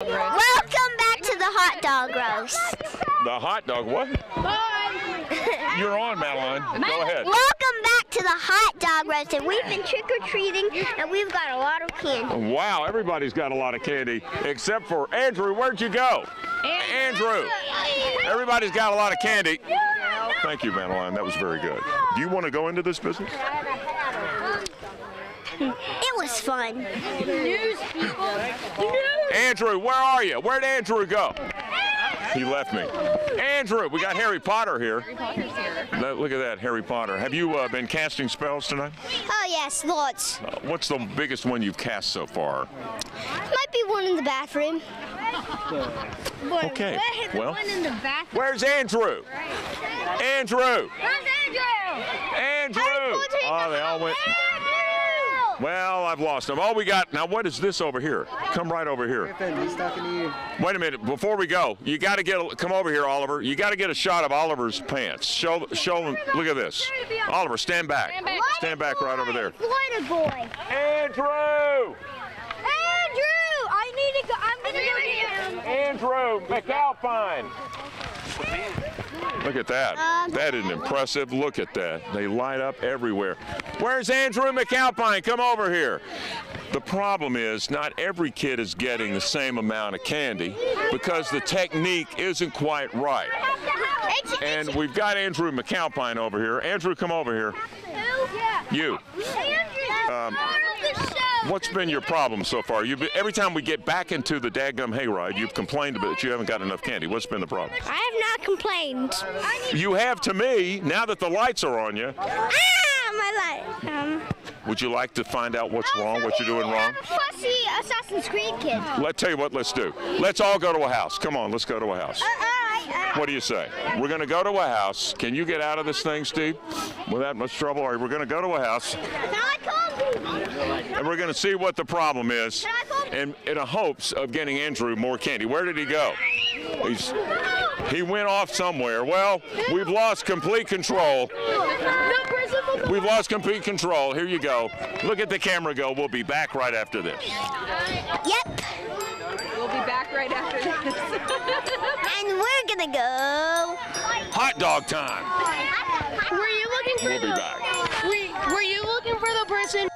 Welcome back to the hot dog roast. The hot dog, what? You're on, Madeline. Go ahead. Welcome back to the hot dog roast. And we've been trick or treating and we've got a lot of candy. Wow, everybody's got a lot of candy except for Andrew. Where'd you go? Andrew. Everybody's got a lot of candy. Thank you, Madeline. That was very good. Do you want to go into this business? It was fun. Andrew, where are you? Where'd Andrew go? He left me. Andrew, we got Harry Potter here. Look look at that, Harry Potter. Have you uh, been casting spells tonight? Oh yes, lots. Uh, what's the biggest one you've cast so far? Might be one in the bathroom. Okay, well, One in the bathroom. where's Andrew? Andrew! Where's Andrew? Andrew! Oh, they all went. Well, I've lost them. Oh, we got now. What is this over here? Come right over here. He's to you. Wait a minute. Before we go, you got to get. A, come over here, Oliver. You got to get a shot of Oliver's pants. Show, show them. Look at this. Oliver, stand back. Stand back right over there. What boy. Andrew! Andrew! I need to go. I'm gonna go get him. Andrew McAlpine. Look at that. That is impressive. Look at that. They light up everywhere. Where's Andrew McAlpine? Come over here. The problem is not every kid is getting the same amount of candy because the technique isn't quite right. And we've got Andrew McAlpine over here. Andrew, come over here. You. Um, What's been your problem so far? You've been, every time we get back into the dadgum hayride, you've complained about that you haven't got enough candy. What's been the problem? I have not complained. You have to me now that the lights are on you. Ah, my light. Um, Would you like to find out what's wrong, what you're doing wrong? Fussy Assassin's Creed kid. Let's tell you what. Let's do. Let's all go to a house. Come on, let's go to a house. What do you say? We're going to go to a house. Can you get out of this thing, Steve? Without much trouble. All right, we're going to go to a house. Can I come? and we're going to see what the problem is, and in a hopes of getting Andrew more candy. Where did he go? He's, he went off somewhere. Well, we've lost complete control. We've lost complete control. Here you go. Look at the camera go. We'll be back right after this. Yep. We'll be back right after this. And we're gonna go. Hot dog time. Were you looking for We'll be the? back. Were, were you looking for the person